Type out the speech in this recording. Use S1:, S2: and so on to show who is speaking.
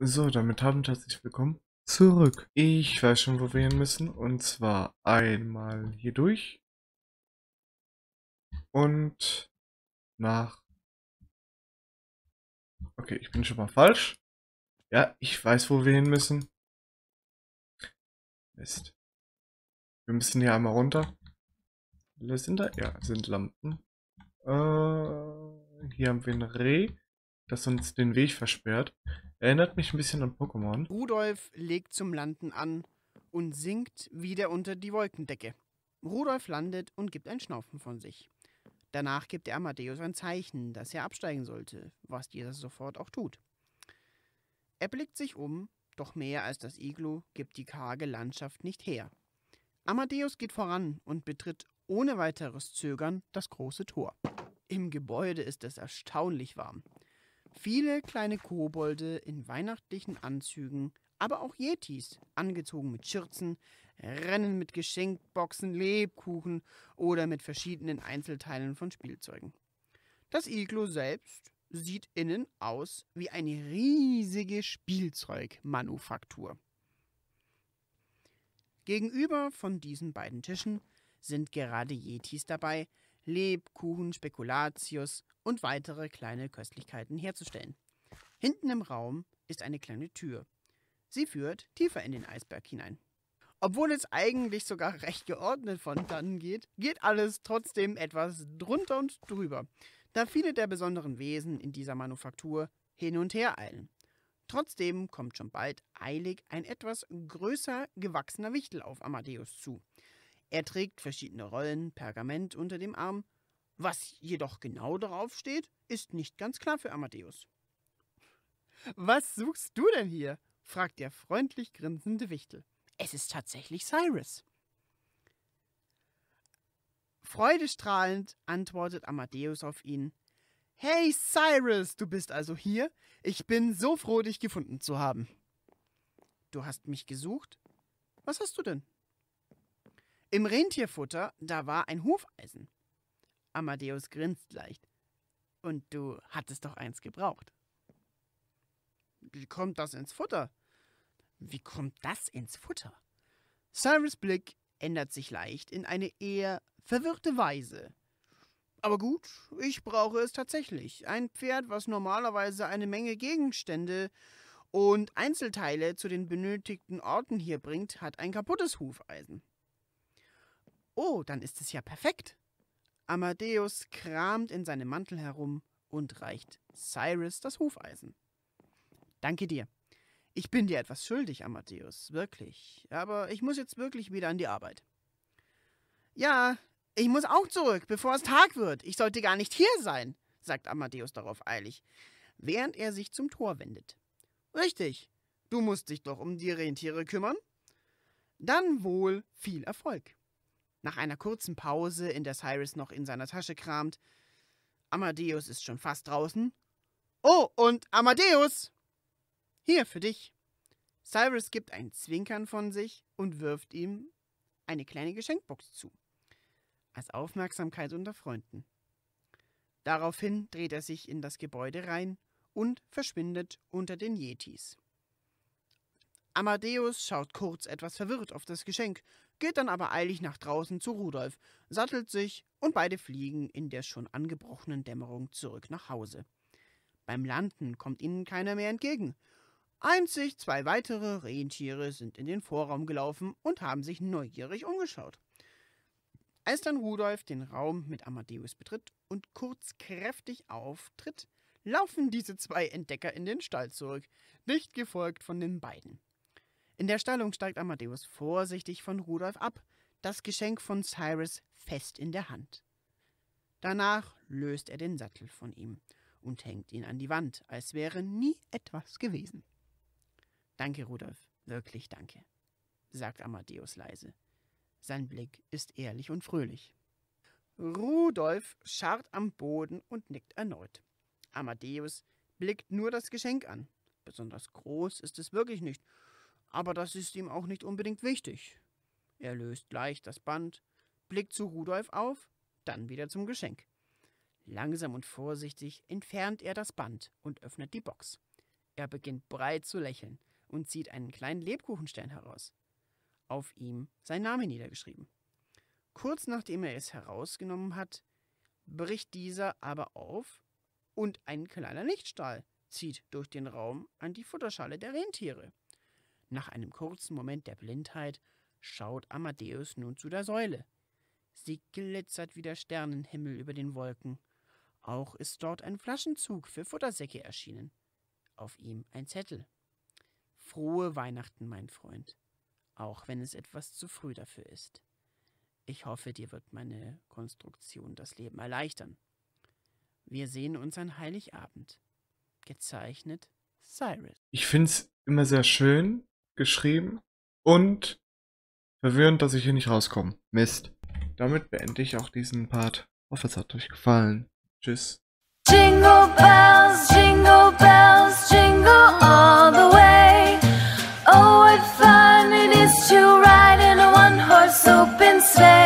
S1: So, damit haben herzlich willkommen zurück. Ich weiß schon, wo wir hin müssen. Und zwar einmal hier durch. Und nach... Okay, ich bin schon mal falsch. Ja, ich weiß, wo wir hin müssen. Mist. Wir müssen hier einmal runter. Was sind da? Ja, sind Lampen. Äh, hier haben wir ein Reh, das uns den Weg versperrt. Erinnert mich ein bisschen an Pokémon.
S2: Rudolf legt zum Landen an und sinkt wieder unter die Wolkendecke. Rudolf landet und gibt ein Schnaufen von sich. Danach gibt er Amadeus ein Zeichen, dass er absteigen sollte, was dieser sofort auch tut. Er blickt sich um, doch mehr als das Iglu gibt die karge Landschaft nicht her. Amadeus geht voran und betritt ohne weiteres Zögern das große Tor. Im Gebäude ist es erstaunlich warm. Viele kleine Kobolde in weihnachtlichen Anzügen, aber auch Yetis, angezogen mit Schürzen, rennen mit Geschenkboxen, Lebkuchen oder mit verschiedenen Einzelteilen von Spielzeugen. Das Iglo selbst sieht innen aus wie eine riesige Spielzeugmanufaktur. Gegenüber von diesen beiden Tischen sind gerade Yetis dabei, Lebkuchen, Spekulatius und weitere kleine Köstlichkeiten herzustellen. Hinten im Raum ist eine kleine Tür. Sie führt tiefer in den Eisberg hinein. Obwohl es eigentlich sogar recht geordnet von dannen geht, geht alles trotzdem etwas drunter und drüber, da viele der besonderen Wesen in dieser Manufaktur hin und her eilen. Trotzdem kommt schon bald eilig ein etwas größer gewachsener Wichtel auf Amadeus zu. Er trägt verschiedene Rollen Pergament unter dem Arm. Was jedoch genau darauf steht, ist nicht ganz klar für Amadeus. Was suchst du denn hier? fragt der freundlich grinsende Wichtel. Es ist tatsächlich Cyrus. Freudestrahlend antwortet Amadeus auf ihn. Hey Cyrus, du bist also hier? Ich bin so froh, dich gefunden zu haben. Du hast mich gesucht? Was hast du denn? Im Rentierfutter, da war ein Hufeisen. Amadeus grinst leicht. Und du hattest doch eins gebraucht. Wie kommt das ins Futter? Wie kommt das ins Futter? Cyrus Blick ändert sich leicht in eine eher verwirrte Weise. Aber gut, ich brauche es tatsächlich. Ein Pferd, was normalerweise eine Menge Gegenstände und Einzelteile zu den benötigten Orten hier bringt, hat ein kaputtes Hufeisen. Oh, dann ist es ja perfekt. Amadeus kramt in seinem Mantel herum und reicht Cyrus das Hufeisen. Danke dir. Ich bin dir etwas schuldig, Amadeus, wirklich. Aber ich muss jetzt wirklich wieder an die Arbeit. Ja, ich muss auch zurück, bevor es Tag wird. Ich sollte gar nicht hier sein, sagt Amadeus darauf eilig, während er sich zum Tor wendet. Richtig, du musst dich doch um die Rentiere kümmern. Dann wohl viel Erfolg. Nach einer kurzen Pause, in der Cyrus noch in seiner Tasche kramt. Amadeus ist schon fast draußen. Oh, und Amadeus! Hier, für dich. Cyrus gibt ein Zwinkern von sich und wirft ihm eine kleine Geschenkbox zu. Als Aufmerksamkeit unter Freunden. Daraufhin dreht er sich in das Gebäude rein und verschwindet unter den Yetis. Amadeus schaut kurz etwas verwirrt auf das Geschenk, geht dann aber eilig nach draußen zu Rudolf, sattelt sich und beide fliegen in der schon angebrochenen Dämmerung zurück nach Hause. Beim Landen kommt ihnen keiner mehr entgegen. Einzig zwei weitere Rentiere sind in den Vorraum gelaufen und haben sich neugierig umgeschaut. Als dann Rudolf den Raum mit Amadeus betritt und kurz kräftig auftritt, laufen diese zwei Entdecker in den Stall zurück, dicht gefolgt von den beiden. In der Stallung steigt Amadeus vorsichtig von Rudolf ab, das Geschenk von Cyrus fest in der Hand. Danach löst er den Sattel von ihm und hängt ihn an die Wand, als wäre nie etwas gewesen. Danke, Rudolf, wirklich danke, sagt Amadeus leise. Sein Blick ist ehrlich und fröhlich. Rudolf scharrt am Boden und nickt erneut. Amadeus blickt nur das Geschenk an. Besonders groß ist es wirklich nicht aber das ist ihm auch nicht unbedingt wichtig. Er löst leicht das Band, blickt zu Rudolf auf, dann wieder zum Geschenk. Langsam und vorsichtig entfernt er das Band und öffnet die Box. Er beginnt breit zu lächeln und zieht einen kleinen Lebkuchenstern heraus. Auf ihm sein Name niedergeschrieben. Kurz nachdem er es herausgenommen hat, bricht dieser aber auf und ein kleiner Lichtstrahl zieht durch den Raum an die Futterschale der Rentiere. Nach einem kurzen Moment der Blindheit schaut Amadeus nun zu der Säule. Sie glitzert wie der Sternenhimmel über den Wolken. Auch ist dort ein Flaschenzug für Futtersäcke erschienen. Auf ihm ein Zettel. Frohe Weihnachten, mein Freund, auch wenn es etwas zu früh dafür ist. Ich hoffe, dir wird meine Konstruktion das Leben erleichtern. Wir sehen uns an Heiligabend. Gezeichnet Cyrus.
S1: Ich finde es immer sehr schön geschrieben. Und verwirrend, dass ich hier nicht rauskomme. Mist. Damit beende ich auch diesen Part. Ich hoffe, es hat euch gefallen. Tschüss. Jingle bells, jingle bells, jingle all the way.
S3: Oh, what fun it is to ride in a one-horse open sleigh.